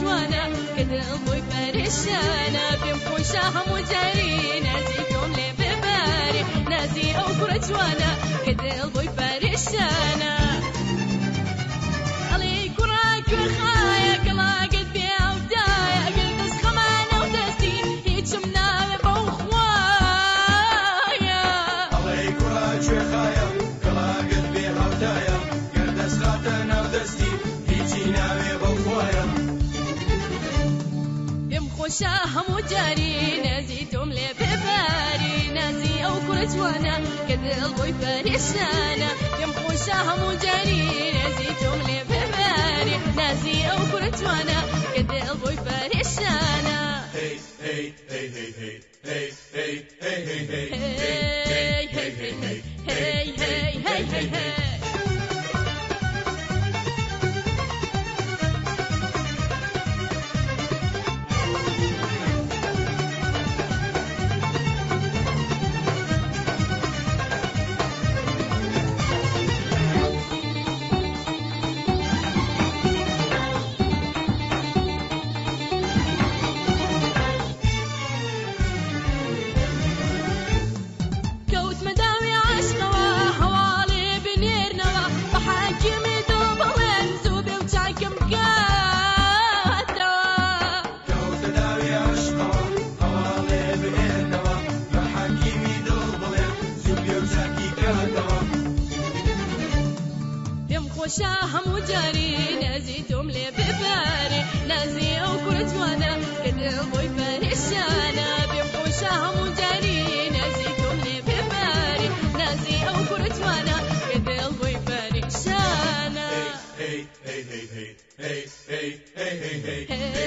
جوانا قد أبوي برشانا بيمكو شاهم وجاري نازي يوم لي بباري نازي أو كرة جوانا قد أبوي برشانا ئەو کوڕە جوانە کە دڵ بۆی پەرێشانە پێم خۆشە هەموو جاری نازی تۆم لێ بباری نازی ئەو کوڕە جوانە کە دڵ بۆی پەرێشانە Hey, hey, hey, hey, hey, hey, hey, hey, hey, hey, Hey, hey, hey, hey, hey, hey, hey, نازی ئەو کوڕە جوانە کە دڵ بۆی پەرێشانە پێم خۆشە هەموو جاری نازی تۆم لێ ببارێ نازی ئەو کوڕە جوانە کە دڵ بۆی پەرێشانە Hey, hey, hey, hey, hey, hey, hey, hey, hey, Hey, hey,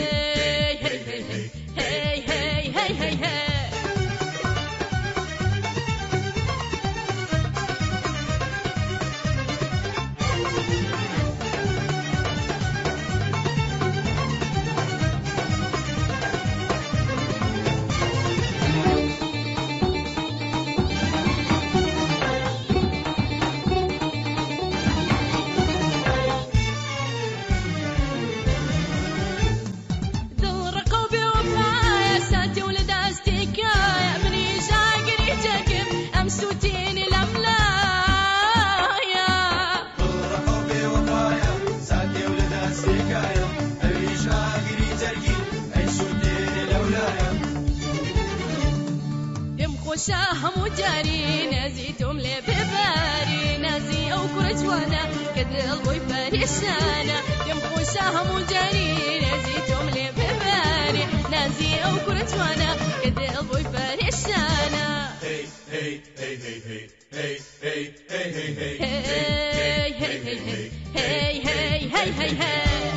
کوڕە جوانە کە دڵ بۆی پەرێشانە پێم خۆشە هەموو جاری نازی تۆم لێ بباری نازی ئەو کوڕە جوانە کە دڵ بۆی پەرێشانە Hey, hey, hey, hey, hey, hey, hey, hey, hey, hey, Hey, hey, hey, hey, hey, hey, hey, hey.